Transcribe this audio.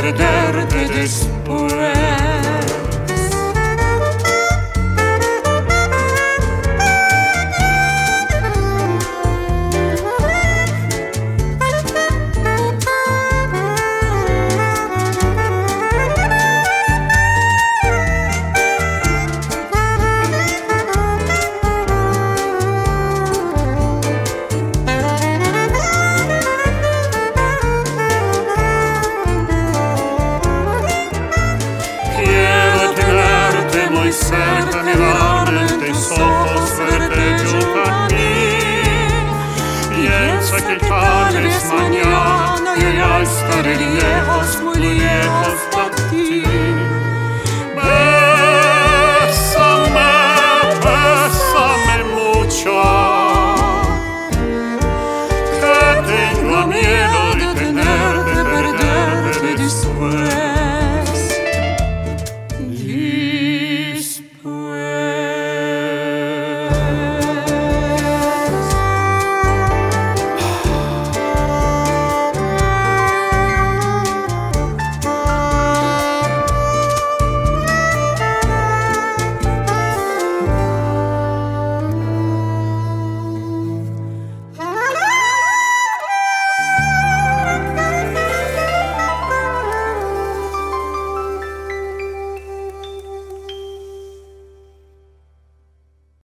perder de despojo. En tus ojos, verte junto a mí. Piensa que mañana estaré lejos, muy lejos